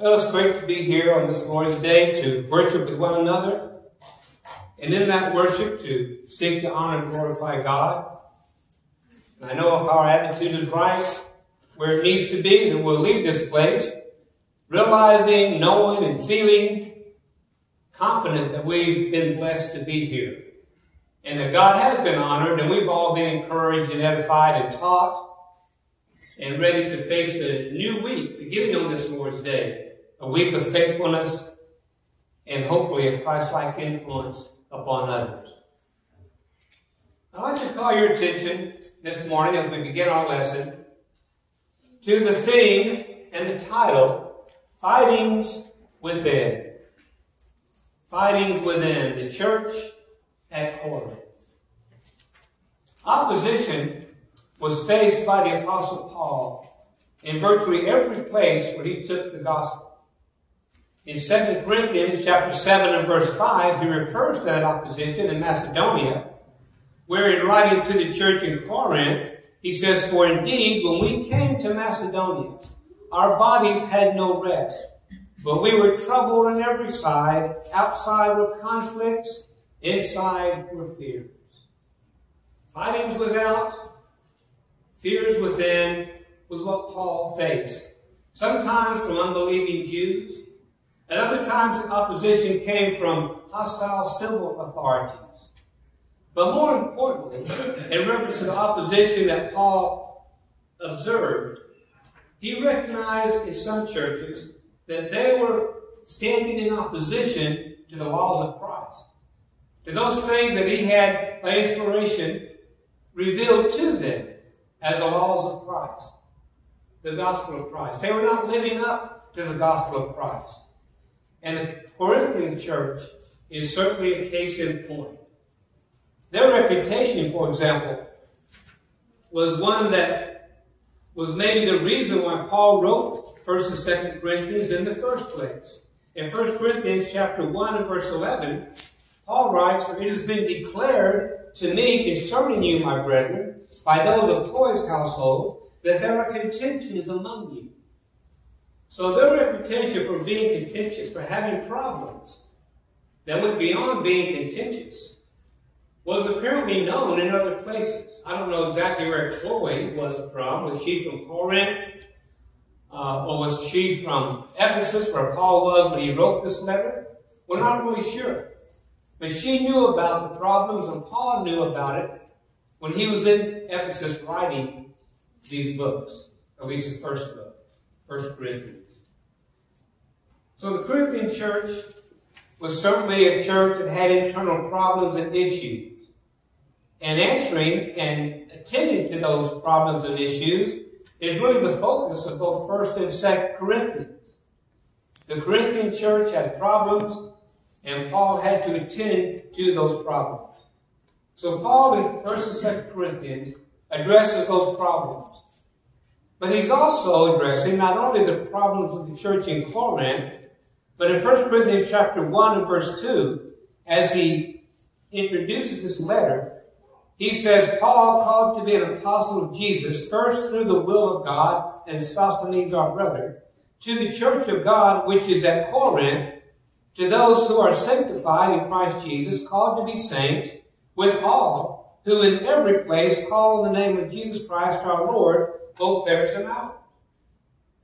Well, it's great to be here on this Lord's Day to worship with one another. And in that worship, to seek to honor and glorify God. And I know if our attitude is right, where it needs to be, then we'll leave this place realizing, knowing, and feeling confident that we've been blessed to be here. And that God has been honored, and we've all been encouraged and edified and taught and ready to face a new week, beginning on this Lord's Day, a week of faithfulness and hopefully a Christ-like influence upon others. I'd like to call your attention this morning as we begin our lesson to the theme and the title, Fightings Within. Fightings Within, the church at Corinth. Opposition was faced by the Apostle Paul in virtually every place where he took the gospel. In 2 Corinthians chapter 7 and verse 5, he refers to that opposition in Macedonia, where in writing to the church in Corinth, he says, For indeed, when we came to Macedonia, our bodies had no rest, but we were troubled on every side. Outside were conflicts, inside were fears. Fightings without, fears within was what Paul faced. Sometimes from unbelieving Jews, and other times the opposition came from hostile civil authorities. But more importantly, in reference to the opposition that Paul observed, he recognized in some churches that they were standing in opposition to the laws of Christ. To those things that he had, by inspiration, revealed to them as the laws of Christ, the gospel of Christ. They were not living up to the gospel of Christ. And the Corinthian church is certainly a case in point. Their reputation, for example, was one that was maybe the reason why Paul wrote 1st and 2nd Corinthians in the first place. In 1 Corinthians chapter 1 and verse 11, Paul writes, For it has been declared to me concerning you, my brethren, by those of Chloe's household that there are contentions among you. So their reputation for being contentious, for having problems that went beyond being contentious, was apparently known in other places. I don't know exactly where Chloe was from. Was she from Corinth? Uh, or was she from Ephesus, where Paul was when he wrote this letter? We're not really sure. But she knew about the problems, and Paul knew about it when he was in Ephesus writing these books, at least the first book, First Corinthians. So the Corinthian church was certainly a church that had internal problems and issues. And answering and attending to those problems and issues is really the focus of both 1st and 2nd Corinthians. The Corinthian church had problems, and Paul had to attend to those problems. So Paul in 1st and 2nd Corinthians addresses those problems. But he's also addressing not only the problems of the church in Corinth, but in 1 Corinthians chapter 1 and verse 2, as he introduces this letter, he says, Paul called to be an apostle of Jesus, Christ through the will of God, and Sosthenes our brother, to the church of God which is at Corinth, to those who are sanctified in Christ Jesus, called to be saints, with all who in every place call on the name of Jesus Christ our Lord, both theirs and ours.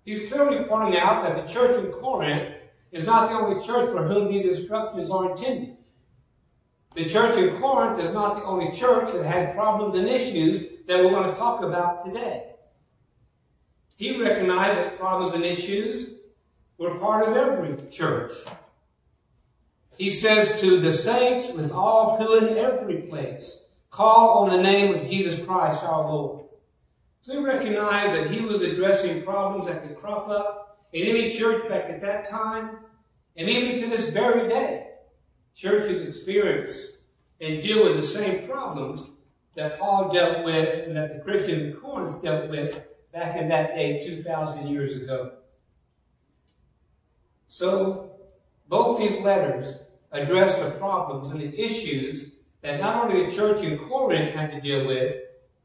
He's clearly pointing out that the church in Corinth is not the only church for whom these instructions are intended. The church in Corinth is not the only church that had problems and issues that we're going to talk about today. He recognized that problems and issues were part of every church. He says to the saints with all who in every place call on the name of Jesus Christ our Lord. So he recognized that he was addressing problems that could crop up in any church back at that time, and even to this very day. Churches experience and deal with the same problems that Paul dealt with and that the Christians in Corinth dealt with back in that day 2,000 years ago. So, both these letters address the problems and the issues that not only the church in Corinth had to deal with,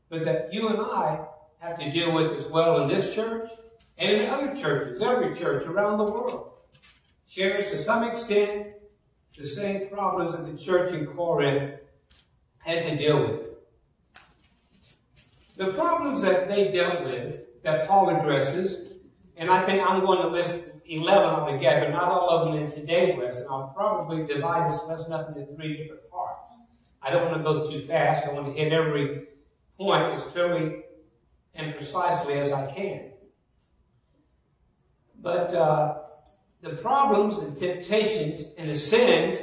but that you and I have to deal with as well in this church And in other churches, every church around the world shares to some extent the same problems that the church in Corinth had to deal with. The problems that they dealt with, that Paul addresses, and I think I'm going to list 11 altogether, not all of them in today's lesson. I'll probably divide this lesson up into three different parts. I don't want to go too fast. I want to hit every point as clearly and precisely as I can. But uh, the problems and temptations and the sins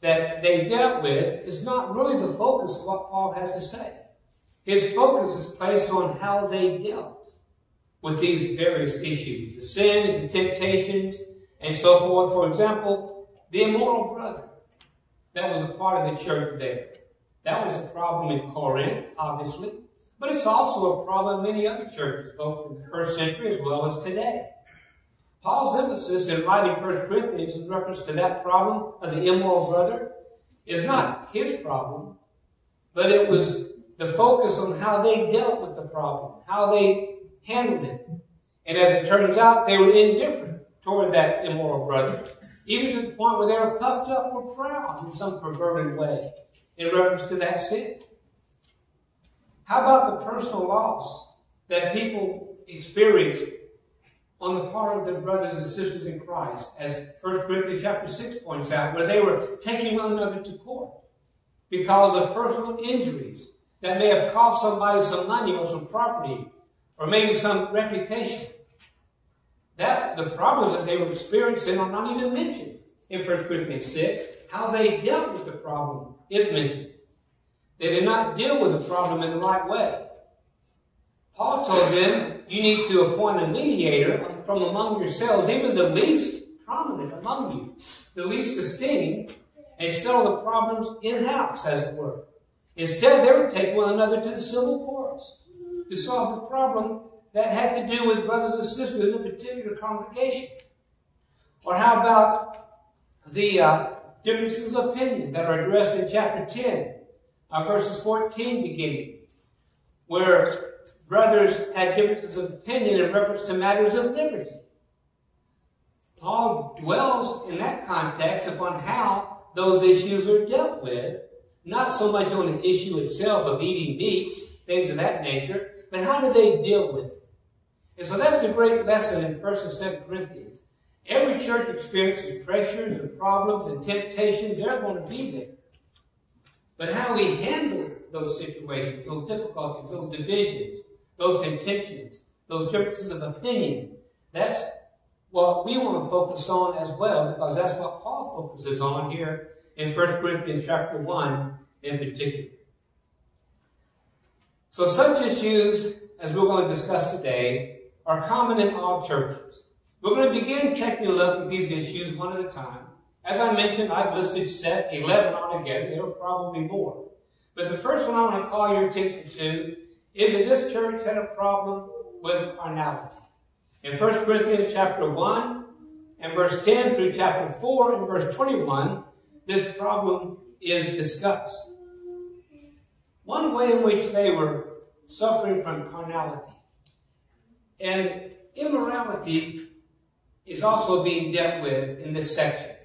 that they dealt with is not really the focus of what Paul has to say. His focus is placed on how they dealt with these various issues, the sins, the temptations, and so forth. For example, the immoral brother. That was a part of the church there. That was a problem in Corinth, obviously. But it's also a problem in many other churches, both from the first century as well as today. Paul's emphasis in writing 1 Corinthians in reference to that problem of the immoral brother is not his problem, but it was the focus on how they dealt with the problem, how they handled it. And as it turns out, they were indifferent toward that immoral brother, even to the point where they were puffed up or proud in some perverted way in reference to that sin. How about the personal loss that people experienced on the part of their brothers and sisters in Christ, as 1 Corinthians chapter 6 points out, where they were taking one another to court because of personal injuries that may have cost somebody some money or some property or maybe some reputation. That the problems that they were experiencing are not even mentioned in 1 Corinthians 6. How they dealt with the problem is mentioned. They did not deal with the problem in the right way. Paul told them, you need to appoint a mediator from among yourselves, even the least prominent among you, the least esteemed, and settle the problems in-house, as it were. Instead, they would take one another to the civil courts to solve a problem that had to do with brothers and sisters in a particular congregation. Or how about the uh, differences of opinion that are addressed in chapter 10, uh, verses 14 beginning, where brothers had differences of opinion in reference to matters of liberty. Paul dwells in that context upon how those issues are dealt with, not so much on the issue itself of eating meats, things of that nature, but how do they deal with it? And so that's the great lesson in 1st and 2nd Corinthians. Every church experiences pressures and problems and temptations. They're going to be there. But how we handle those situations, those difficulties, those divisions, those contentions, those differences of opinion, that's what we want to focus on as well, because that's what Paul focuses on here in 1 Corinthians chapter 1 in particular. So such issues as we're going to discuss today are common in all churches. We're going to begin taking a look at these issues one at a time. As I mentioned, I've listed set 11 altogether. There are probably more. But the first one I want to call your attention to is that this church had a problem with carnality. In 1 Corinthians chapter 1 and verse 10 through chapter 4 and verse 21, this problem is discussed. One way in which they were suffering from carnality. And immorality is also being dealt with in this section.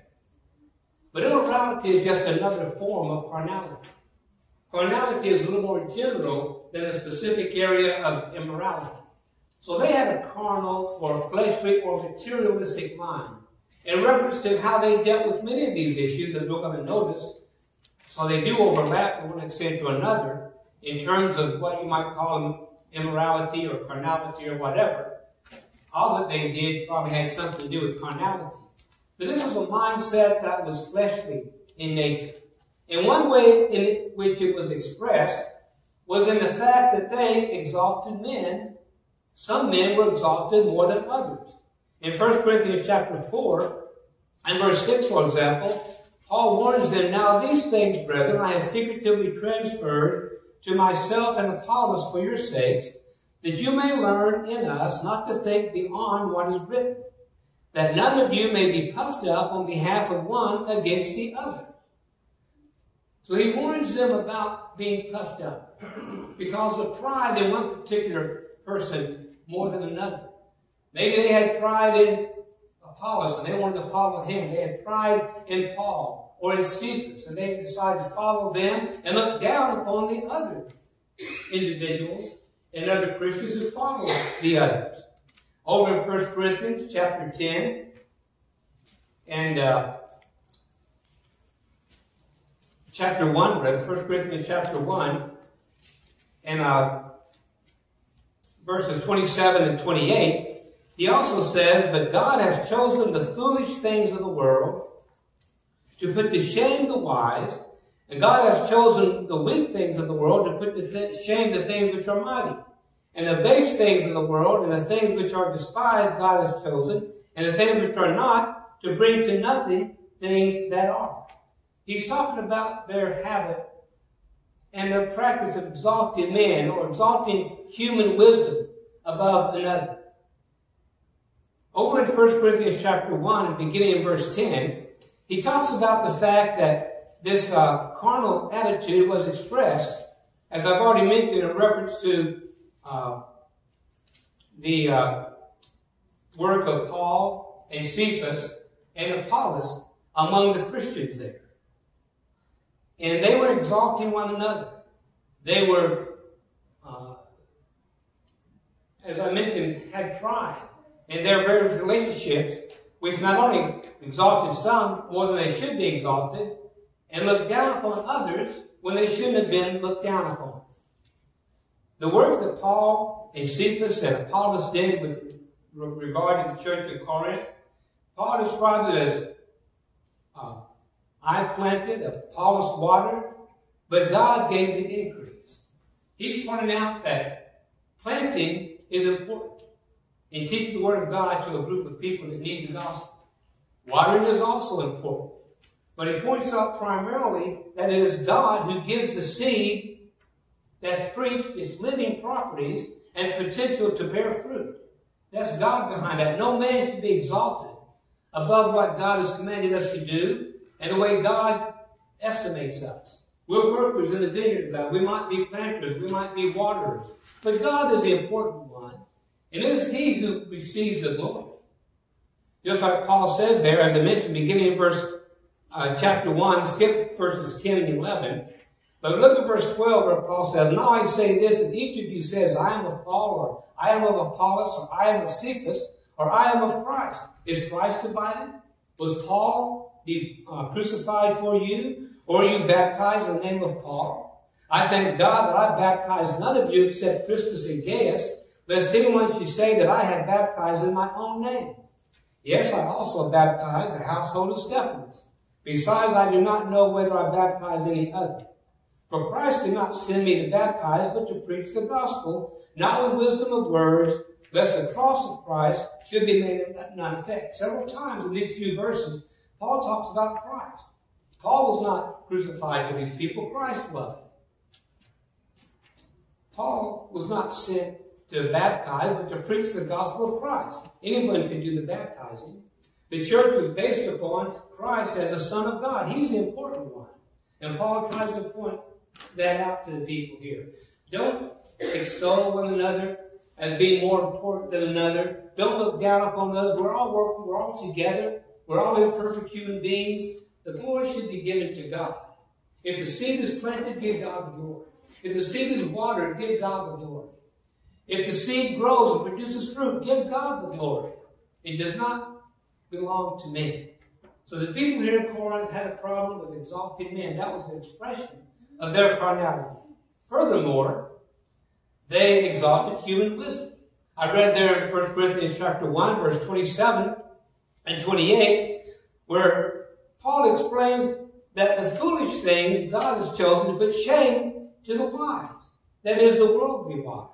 But immorality is just another form of carnality. Carnality is a little more general than a specific area of immorality. So they had a carnal or fleshly or materialistic mind. In reference to how they dealt with many of these issues, as we're going to notice, so they do overlap one extent to another in terms of what you might call immorality or carnality or whatever. All that they did probably had something to do with carnality. But this was a mindset that was fleshly in nature. And one way in which it was expressed was in the fact that they exalted men. Some men were exalted more than others. In 1 Corinthians chapter 4 and verse 6, for example, Paul warns them, Now these things, brethren, I have figuratively transferred to myself and Apollos for your sakes, that you may learn in us not to think beyond what is written, that none of you may be puffed up on behalf of one against the other. So he warns them about being puffed up because of pride in one particular person more than another. Maybe they had pride in Apollos and they wanted to follow him. They had pride in Paul or in Cephas and they decided to follow them and look down upon the other individuals and other Christians who followed the others. Over in 1 Corinthians chapter 10 and uh, chapter 1, rather, 1 Corinthians chapter 1 and uh, verses 27 and 28, he also says, But God has chosen the foolish things of the world to put to shame the wise, and God has chosen the weak things of the world to put to shame the things which are mighty. And the base things of the world and the things which are despised God has chosen, and the things which are not, to bring to nothing things that are. He's talking about their habit and their practice of exalting men or exalting human wisdom above another. Over in 1 Corinthians chapter 1 and beginning in verse 10, he talks about the fact that this uh, carnal attitude was expressed, as I've already mentioned, in reference to uh, the uh, work of Paul and Cephas and Apollos among the Christians there. And they were exalting one another. They were, uh, as I mentioned, had pride in their various relationships, which not only exalted some more than they should be exalted, and looked down upon others when they shouldn't have been looked down upon. The work that Paul and Cephas and Apollos did with regard to the church of Corinth, Paul described it as uh, I planted, Apollos watered, but God gave the increase. He's pointing out that planting is important in teaching the Word of God to a group of people that need the gospel. Watering is also important. But he points out primarily that it is God who gives the seed that's preached its living properties and potential to bear fruit. That's God behind that. No man should be exalted above what God has commanded us to do and the way God estimates us. We're workers in the vineyard of God. We might be planters. We might be waterers. But God is the important one. And it is he who receives the glory. Just like Paul says there, as I mentioned, beginning in verse uh, chapter 1, skip verses 10 and 11. But look at verse 12 where Paul says, Now I say this, if each of you says, I am of Paul, or I am of Apollos, or I am of Cephas, or I am of Christ. Is Christ divided? Was Paul uh, crucified for you? Or are you baptized in the name of Paul? I thank God that I baptized none of you except Crispus and Gaius, Lest anyone should say that I have baptized in my own name. Yes, I also baptized the household of Stephanas. Besides, I do not know whether I baptized any other. For Christ did not send me to baptize, but to preach the gospel, not with wisdom of words, lest the cross of Christ should be made none effect. Several times in these few verses, Paul talks about Christ. Paul was not crucified for these people, Christ was. Paul was not sent to baptize, but to preach the gospel of Christ. Anyone can do the baptizing. The church was based upon Christ as a Son of God. He's the important one. And Paul tries to point that out to the people here. Don't extol one another as being more important than another. Don't look down upon those. We're all working, we're all together. We're all imperfect human beings. The glory should be given to God. If the seed is planted, give God the glory. If the seed is watered, give God the glory. If the seed grows and produces fruit, give God the glory. It does not belong to men. So the people here in Corinth had a problem with exalting men. That was an expression of their carnality. Furthermore, they exalted human wisdom. I read there in 1 Corinthians chapter 1, verse 27 and 28, where Paul explains that the foolish things God has chosen to put shame to the wise. That is, the worldly wise.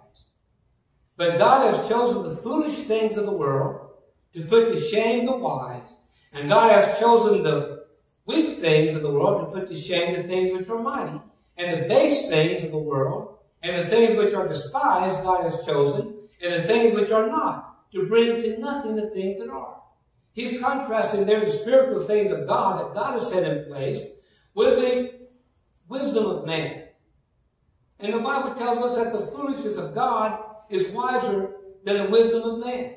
But God has chosen the foolish things of the world to put to shame the wise, and God has chosen the weak things of the world to put to shame the things which are mighty, and the base things of the world, and the things which are despised, God has chosen, and the things which are not, to bring to nothing the things that are. He's contrasting there the spiritual things of God that God has set in place with the wisdom of man. And the Bible tells us that the foolishness of God is wiser than the wisdom of man.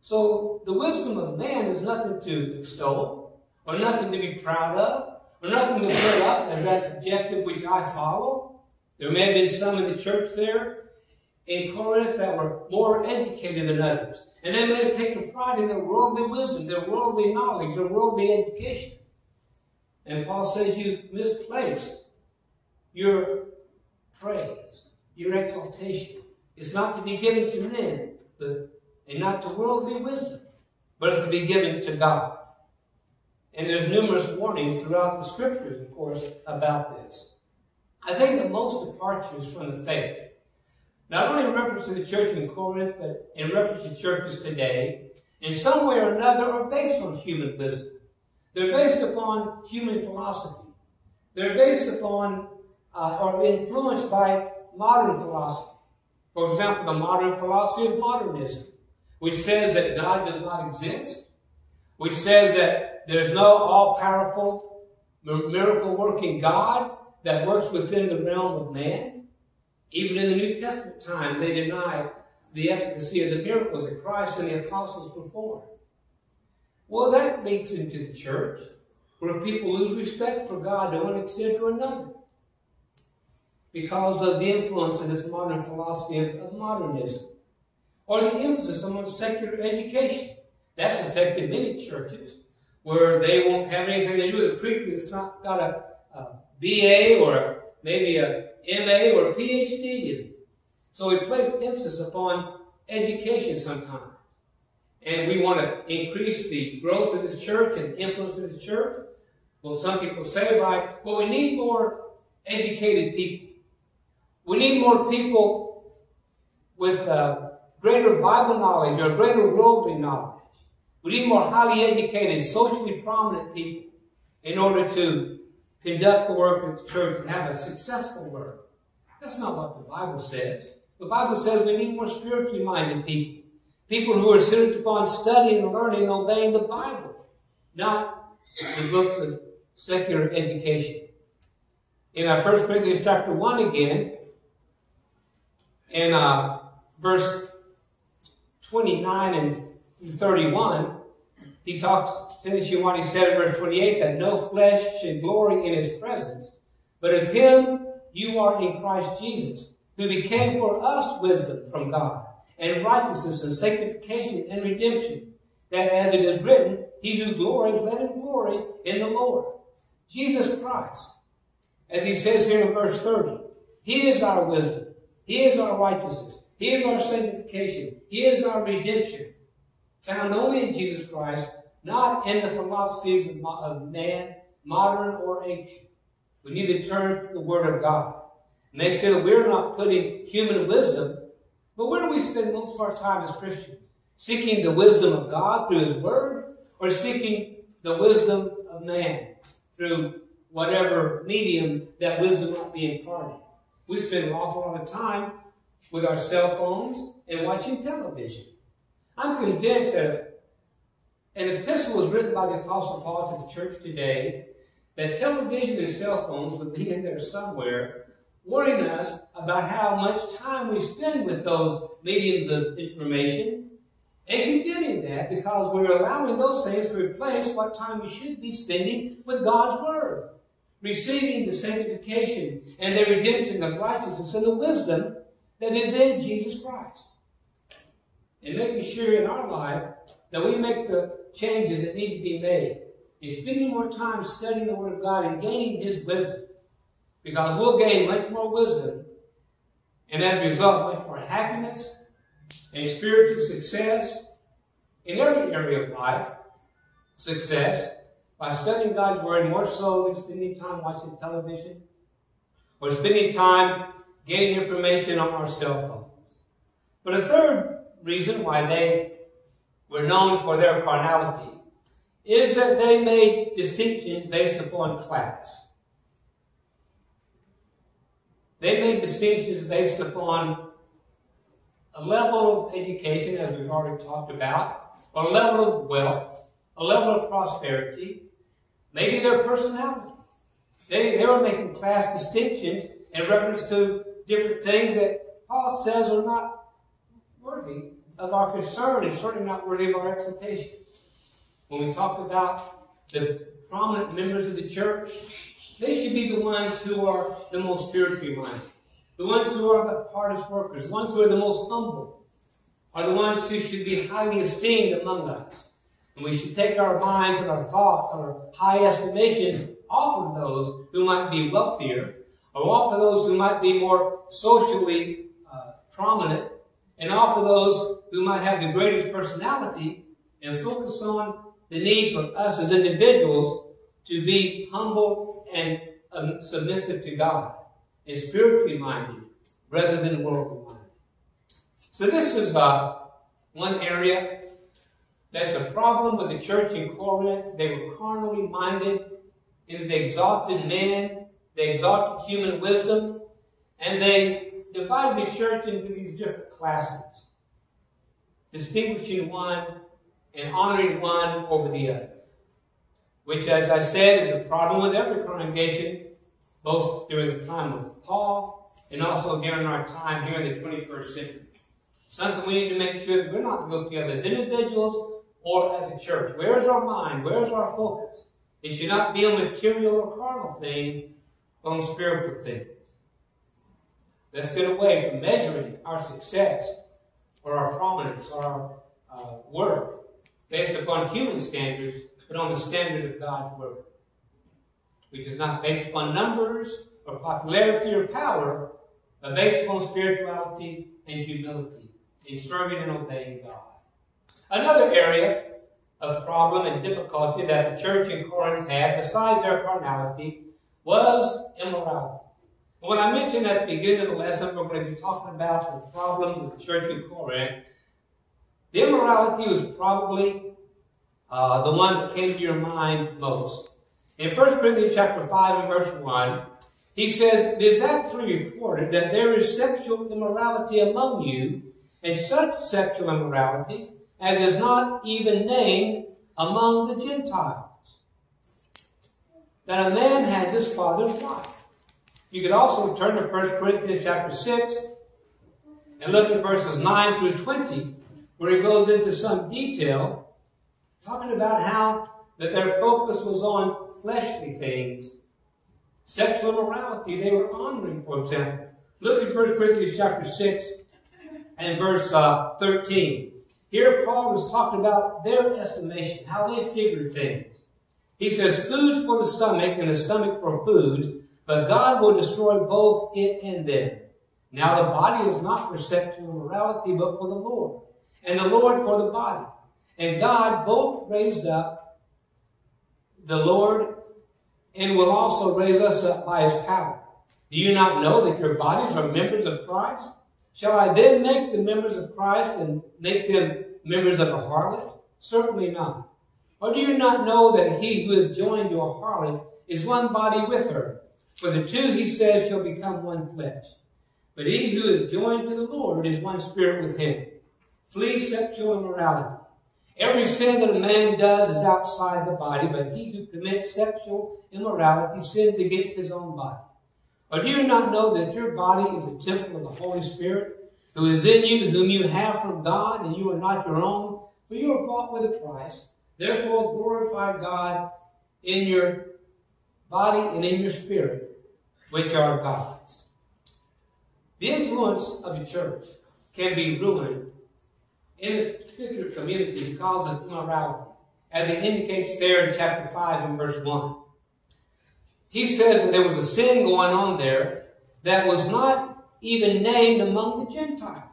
So the wisdom of man is nothing to extol, or nothing to be proud of, or nothing to put up as that objective which I follow. There may have been some in the church there in Corinth that were more educated than others. And they may have taken pride in their worldly wisdom, their worldly knowledge, their worldly education. And Paul says you've misplaced your praise, your exaltation. It's not to be given to men, but, and not to worldly wisdom, but it's to be given to God. And there's numerous warnings throughout the scriptures, of course, about this. I think that most departures from the faith, not only in reference to the church in Corinth, but in reference to churches today, in some way or another are based on human wisdom. They're based upon human philosophy. They're based upon uh, or influenced by modern philosophy. For example, the modern philosophy of modernism, which says that God does not exist, which says that there's no all-powerful, miracle-working God that works within the realm of man. Even in the New Testament time, they deny the efficacy of the miracles that Christ and the apostles performed. Well, that leads into the church, where people lose respect for God to one extent or another because of the influence of this modern philosophy of modernism. Or the emphasis on secular education. That's affected many churches where they won't have anything to do with a preacher that's not got a, a BA or a, maybe a MA or a PhD. So we place emphasis upon education sometimes. And we want to increase the growth of the church and influence of the church. Well, some people say by, well, we need more educated people. We need more people with uh, greater Bible knowledge or greater worldly knowledge. We need more highly educated, socially prominent people in order to conduct the work of the church and have a successful work. That's not what the Bible says. The Bible says we need more spiritually minded people. People who are centered upon studying and learning and obeying the Bible, not the books of secular education. In our 1 Corinthians chapter 1 again, in uh, verse 29 and 31, he talks, finishing what he said in verse 28, that no flesh should glory in his presence, but of him you are in Christ Jesus, who became for us wisdom from God, and righteousness and sanctification and redemption, that as it is written, he who glories, let him glory in the Lord. Jesus Christ, as he says here in verse 30, he is our wisdom he is our righteousness. He is our sanctification. He is our redemption. Found only in Jesus Christ, not in the philosophies of man, modern or ancient. We need to turn to the Word of God. Make sure that we're not putting human wisdom, but where do we spend most of our time as Christians? Seeking the wisdom of God through His Word, or seeking the wisdom of man through whatever medium that wisdom might be imparted? We spend an awful lot of time with our cell phones and watching television. I'm convinced that if an epistle was written by the Apostle Paul to the church today, that television and cell phones would be in there somewhere, warning us about how much time we spend with those mediums of information and condemning that because we're allowing those things to replace what time we should be spending with God's Word receiving the sanctification and the redemption, the righteousness, and the wisdom that is in Jesus Christ. And making sure in our life that we make the changes that need to be made. And spending more time studying the Word of God and gaining His wisdom. Because we'll gain much more wisdom, and as a result, much more happiness and spiritual success in every area of life. Success by studying God's Word more so than spending time watching television or spending time getting information on our cell phone. But a third reason why they were known for their carnality is that they made distinctions based upon class. They made distinctions based upon a level of education, as we've already talked about, a level of wealth, a level of prosperity, Maybe their personality. They, they were making class distinctions in reference to different things that Paul says are not worthy of our concern and certainly not worthy of our exaltation. When we talk about the prominent members of the church, they should be the ones who are the most spiritually minded, the ones who are the hardest workers, the ones who are the most humble, are the ones who should be highly esteemed among us. And we should take our minds and our thoughts, and our high estimations off of those who might be wealthier, or off of those who might be more socially uh, prominent, and off of those who might have the greatest personality, and focus on the need for us as individuals to be humble and um, submissive to God and spiritually minded rather than worldly minded. So this is uh, one area that's a problem with the church in Corinth. They were carnally minded in they exalted men, they exalted human wisdom, and they divided the church into these different classes, distinguishing one and honoring one over the other. Which, as I said, is a problem with every congregation, both during the time of Paul and also during our time here in the 21st century. Something we need to make sure that we're not guilty of as individuals or as a church. Where is our mind? Where is our focus? It should not be on material or carnal things, but on spiritual things. Let's get away from measuring our success or our prominence or our uh, worth based upon human standards, but on the standard of God's Word, which is not based upon numbers or popularity or power, but based upon spirituality and humility in serving and obeying God. Another area of problem and difficulty that the church in Corinth had, besides their carnality, was immorality. When I mentioned at the beginning of the lesson, we're going to be talking about the problems of the church in Corinth. The immorality was probably uh, the one that came to your mind most. In 1 Corinthians chapter 5 and verse 1, he says, It is actually reported that there is sexual immorality among you, and such sexual immorality as is not even named among the Gentiles. That a man has his father's wife. You could also turn to 1 Corinthians chapter 6 and look at verses 9 through 20, where he goes into some detail, talking about how that their focus was on fleshly things, sexual immorality they were honoring, for example. Look at 1 Corinthians chapter 6 and verse uh, 13. Here Paul is talking about their estimation, how they figure things. He says, food for the stomach and the stomach for food, but God will destroy both it and them. Now the body is not for sexual immorality, but for the Lord, and the Lord for the body. And God both raised up the Lord and will also raise us up by his power. Do you not know that your bodies are members of Christ? Shall I then make the members of Christ and make them members of a harlot? Certainly not. Or do you not know that he who is joined to a harlot is one body with her? For the two, he says, shall become one flesh. But he who is joined to the Lord is one spirit with him. Flee sexual immorality. Every sin that a man does is outside the body, but he who commits sexual immorality sins against his own body. Or do you not know that your body is a temple of the Holy Spirit, who is in you, whom you have from God, and you are not your own? For you are bought with a price. Therefore glorify God in your body and in your spirit, which are God's. The influence of the church can be ruined in a particular community because of immorality, as it indicates there in chapter 5 and verse 1 he says that there was a sin going on there that was not even named among the Gentiles.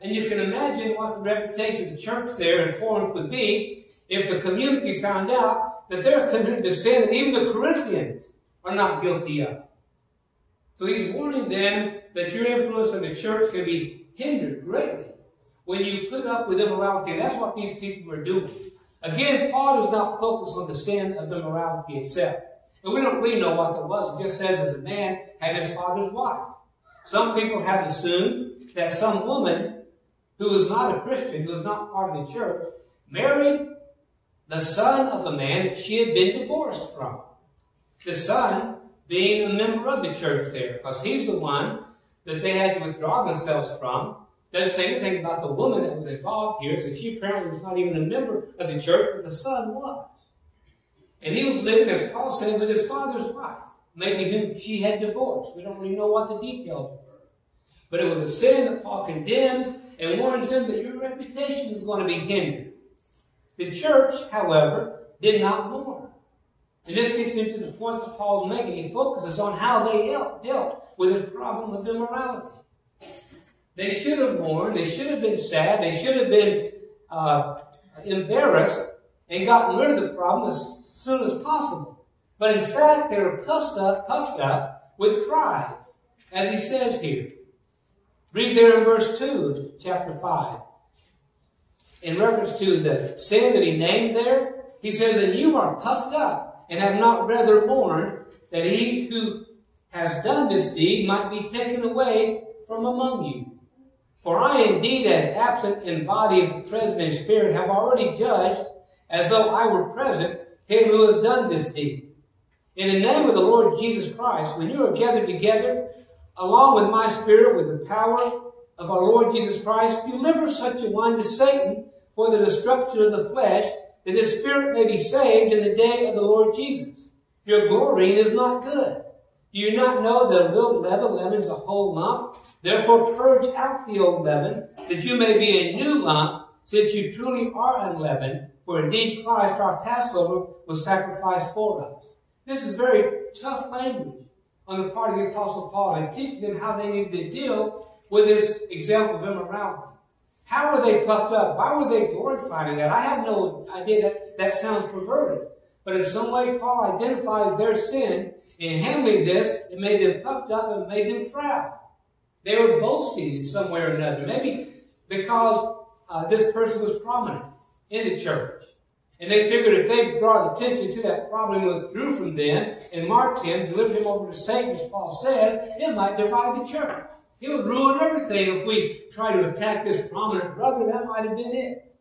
And you can imagine what the reputation of the church there in Corinth would be if the community found out that they're committing the sin that even the Corinthians are not guilty of. So he's warning them that your influence in the church can be hindered greatly when you put up with immorality. That's what these people were doing. Again, Paul does not focus on the sin of immorality itself. And we don't really know what that was. It just says as a man had his father's wife. Some people have assumed that some woman who is not a Christian, who is not part of the church, married the son of the man that she had been divorced from. The son being a member of the church there, because he's the one that they had to withdraw themselves from Doesn't say anything about the woman that was involved here, so she apparently was not even a member of the church, but the son was. And he was living, as Paul said, with his father's wife, maybe whom she had divorced. We don't really know what the details were. But it was a sin that Paul condemns and warns them that your reputation is going to be hindered. The church, however, did not mourn. And this gets into the point that Paul's making. He focuses on how they dealt with this problem of immorality. They should have mourned. They should have been sad. They should have been uh, embarrassed and gotten rid of the problem as soon as possible. But in fact, they were puffed up, puffed up with pride, as he says here. Read there in verse 2 of chapter 5. In reference to the sin that he named there, he says, And you are puffed up, and have not rather mourned, that he who has done this deed might be taken away from among you. For I indeed, as absent in body and present in spirit, have already judged, as though I were present, him who has done this deed. In the name of the Lord Jesus Christ, when you are gathered together, along with my spirit, with the power of our Lord Jesus Christ, deliver such a one to Satan for the destruction of the flesh, that his spirit may be saved in the day of the Lord Jesus. Your glorying is not good. Do you not know that a little leaven leavens a whole lump? Therefore purge out the old leaven, that you may be a new lump, since you truly are unleavened. For indeed Christ, our Passover, was sacrificed for us. This is very tough language on the part of the Apostle Paul and teaching them how they need to deal with this example of immorality. How were they puffed up? Why were they glorifying that? I have no idea that that sounds perverted. But in some way, Paul identifies their sin in handling this. It made them puffed up and made them proud. They were boasting in some way or another. Maybe because uh, this person was prominent in the church. And they figured if they brought attention to that problem withdrew from them and marked him, delivered him over to Satan, as Paul said, it might divide the church. It would ruin everything if we try to attack this prominent brother. That might have been it.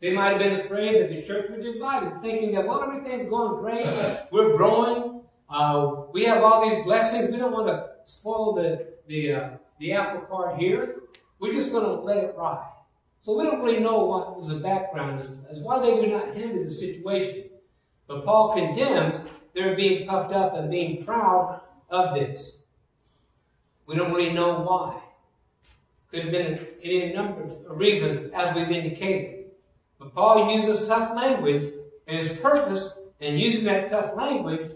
They might have been afraid that the church would divide, thinking that, well, everything's going great. We're growing. Uh, we have all these blessings. We don't want to spoil the, the, uh, the apple cart here. We're just going to let it ride. So we don't really know what was the background as why they do not handle the situation. But Paul condemns their being puffed up and being proud of this. We don't really know why. Could have been any number of reasons, as we've indicated. But Paul uses tough language, and his purpose in using that tough language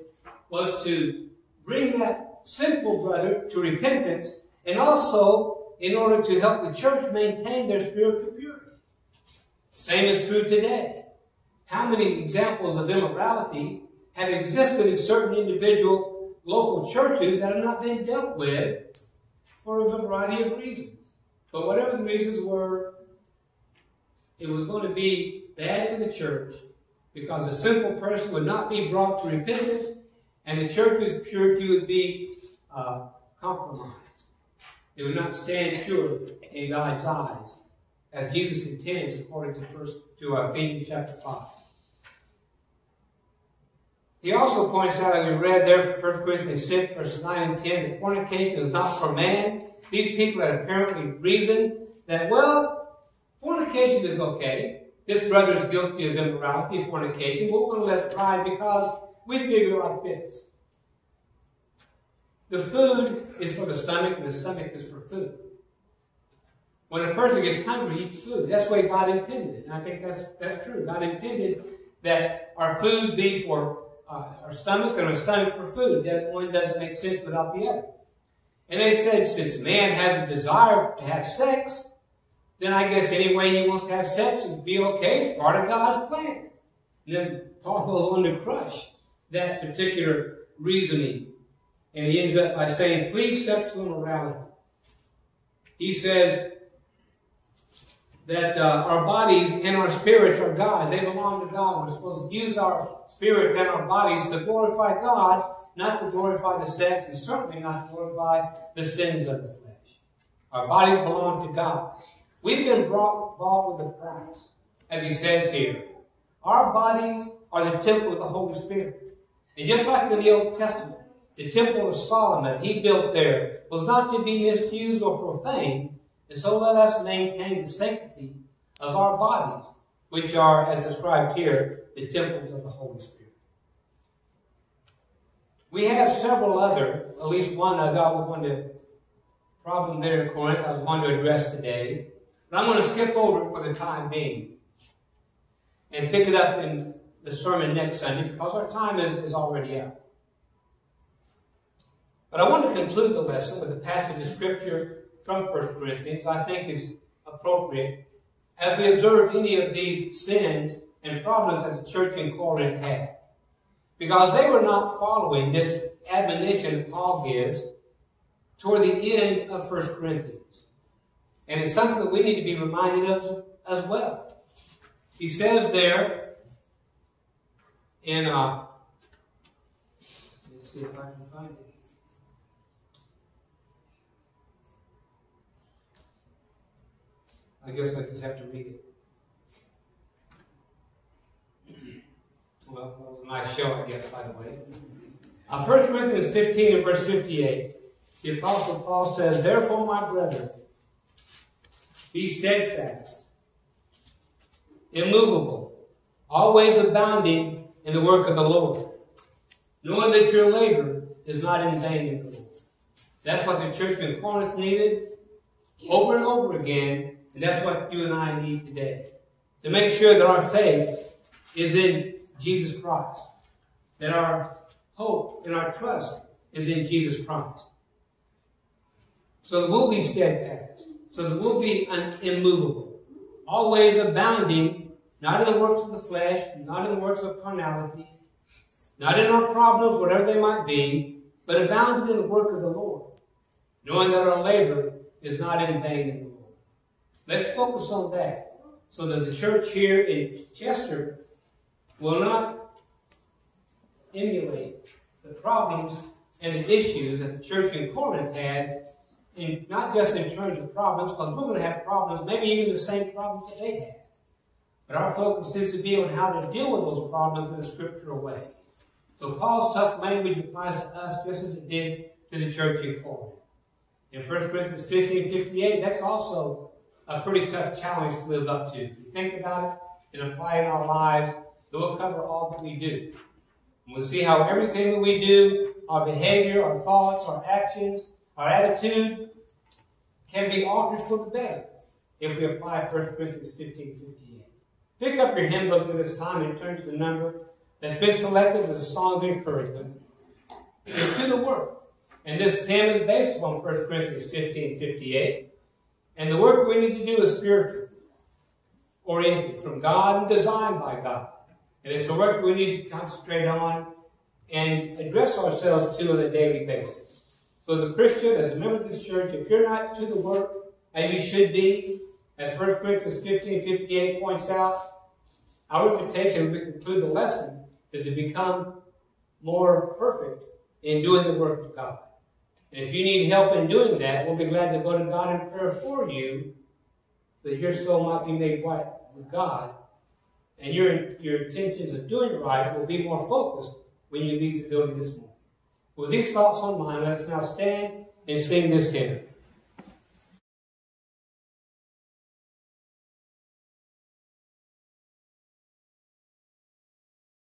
was to bring that sinful brother to repentance, and also in order to help the church maintain their spiritual purity. Same is true today. How many examples of immorality have existed in certain individual local churches that have not been dealt with for a variety of reasons. But whatever the reasons were, it was going to be bad for the church because a sinful person would not be brought to repentance and the church's purity would be uh, compromised. It would not stand pure in God's eyes as Jesus intends according to first to uh, Ephesians chapter 5. He also points out, as we read there from 1 Corinthians 6, verses 9 and 10, that fornication is not for man. These people had apparently reasoned that, well, fornication is okay. This brother is guilty of immorality, fornication, we're going to let it ride because we figure like this. The food is for the stomach, and the stomach is for food. When a person gets hungry, he eats food. That's the way God intended it. And I think that's, that's true. God intended that our food be for uh, our stomach and our stomach for food. That one doesn't make sense without the other. And they said, since man has a desire to have sex, then I guess any way he wants to have sex is be okay. It's part of God's plan. And then Paul goes on to crush that particular reasoning. And he ends up by saying, flee sexual immorality. He says, that uh, our bodies and our spirits are God's. They belong to God. We're supposed to use our spirits and our bodies to glorify God, not to glorify the sex, and certainly not to glorify the sins of the flesh. Our bodies belong to God. We've been brought, bought with a price, as he says here. Our bodies are the temple of the Holy Spirit. And just like in the Old Testament, the temple of Solomon he built there was not to be misused or profaned, And so let us maintain the sanctity of our bodies, which are, as described here, the temples of the Holy Spirit. We have several other, at least one I thought was going to problem there in Corinth I was going to address today. But I'm going to skip over it for the time being and pick it up in the sermon next Sunday because our time is, is already up. But I want to conclude the lesson with a passage of scripture from 1 Corinthians I think is appropriate as we observe any of these sins and problems that the church in Corinth had. Because they were not following this admonition Paul gives toward the end of 1 Corinthians. And it's something that we need to be reminded of as well. He says there in, uh, let's see if I can find it. I guess I just have to read it. Well, that was a nice show, I guess, by the way. Uh, 1 Corinthians 15 and verse 58, the Apostle Paul says, Therefore, my brethren, be steadfast, immovable, always abounding in the work of the Lord, knowing that your labor is not in vain in the Lord. That's what the church in Corinth needed over and over again, and that's what you and I need today. To make sure that our faith is in Jesus Christ. That our hope and our trust is in Jesus Christ. So that we'll be steadfast. So that we'll be immovable. Always abounding, not in the works of the flesh, not in the works of carnality, not in our problems, whatever they might be, but abounding in the work of the Lord. Knowing that our labor is not in vain. Let's focus on that. So that the church here in Chester will not emulate the problems and the issues that the church in Corinth had, in, not just in terms of problems, because we're going to have problems, maybe even the same problems that they had. But our focus is to be on how to deal with those problems in a scriptural way. So Paul's tough language applies to us just as it did to the church in Corinth. In 1 Corinthians 15, 58, that's also a pretty tough challenge to live up to. Think about it and apply it in our lives it will cover all that we do. And we'll see how everything that we do, our behavior, our thoughts, our actions, our attitude, can be altered for the better if we apply 1 Corinthians 15 58. Pick up your hymn books at this time and turn to the number that's been selected as a song of encouragement. It's to the work. And this hymn is based upon 1 Corinthians 15 58. And the work we need to do is spiritual, oriented from God and designed by God. And it's a work we need to concentrate on and address ourselves to on a daily basis. So as a Christian, as a member of this church, if you're not to the work as you should be, as 1 Corinthians 15, 58 points out, our invitation we conclude the lesson is to become more perfect in doing the work of God. And if you need help in doing that, we'll be glad to go to God in prayer for you, that your soul might be made right with God and your, your intentions of doing right will be more focused when you leave the building this morning. With these thoughts on mind, let us now stand and sing this hymn.